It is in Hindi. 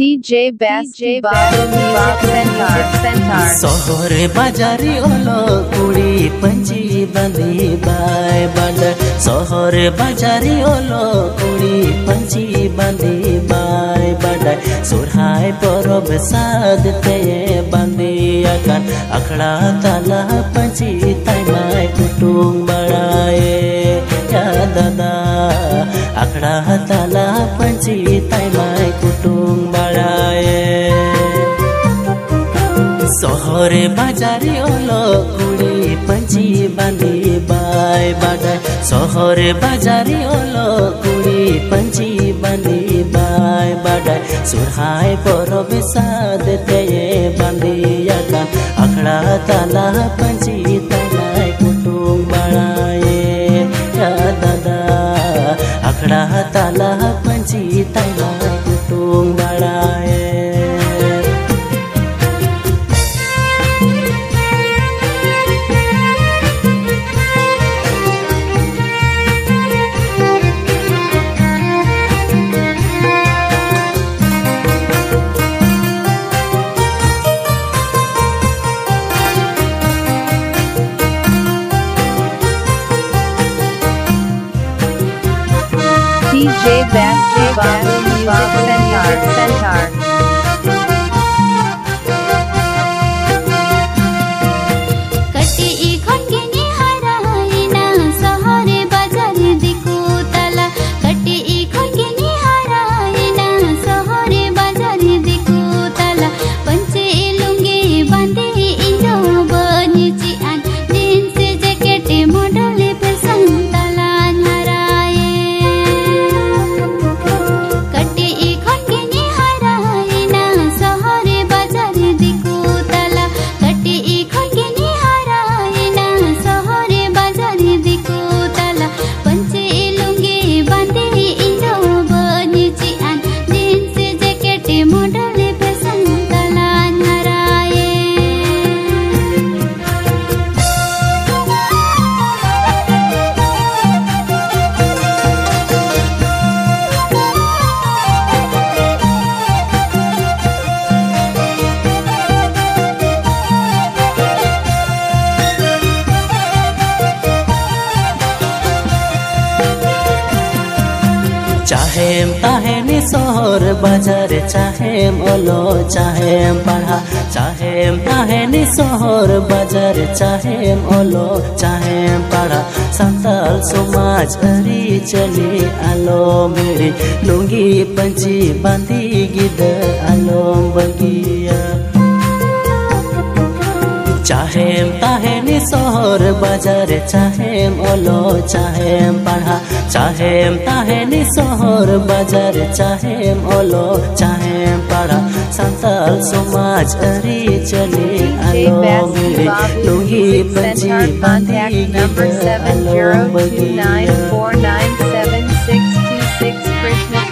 DJ Best DJ शहर बाजारी ओलो कुड़ी पंची बंदी बाय बंद। शहर बाजारी ओलो कुड़ी पंची बंदी बाय बंद। सुरहाय परब साद ते बंदी अकन। अखड़ा ताला पंची तैमाय कुटुंब बड़ाए। या दादा अखड़ा ताला पंची तैमाय তাই মাই কুটুম বাড়ায়ে শহরে বাজারে হলো কুড়ি পঞ্চি বাঁধি বাই বাগায় শহরে বাজারে হলো কুড়ি পঞ্চি বাঁধি বাই বাগায় সুরহাই পরব সাদতে বাঁধি আকান আখড়া তালা পঞ্চি তালাই কুটুম বাড়ায়ে দাদা আখড়া তালা পঞ্চি তালাই DJ Best K Music centaur, centaur. चाहेम ताहेनी शहर बाज़ार, चाहेम ओलो, चाहेम पढ़ा, चाहेम ताहेनी शहर बाज़ार, चाहेम ओलो, चाहेम पढ़ा। संताल समाज अरी चली आलो मेरी, लुंगी पंची बांधी गिद आलो बगिया। चाहेम ताहेनी शहर बाज़ार चाहेम ओलो चाहेम पढ़ा चाहेम ताहेनी शहर बाज़ार चाहेम ओलो चाहेम पढ़ा। संताल समाज अरी चली आलो मेरी Contact number गिद आलो बगिया। 7029497626 Krishna